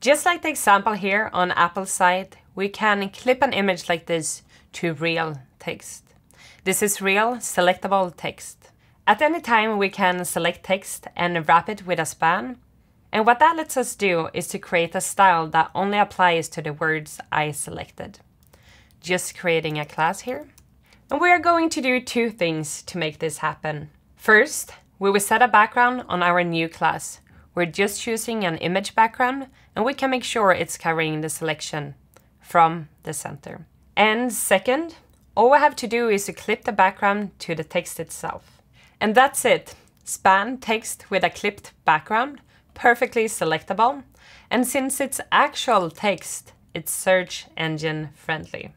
Just like the example here on Apple's site, we can clip an image like this to real text. This is real selectable text. At any time we can select text and wrap it with a span. And what that lets us do is to create a style that only applies to the words I selected. Just creating a class here. And we are going to do two things to make this happen. First, we will set a background on our new class. We're just choosing an image background and we can make sure it's covering the selection from the center. And second, all we have to do is to clip the background to the text itself. And that's it. Span text with a clipped background, perfectly selectable. And since it's actual text, it's search engine friendly.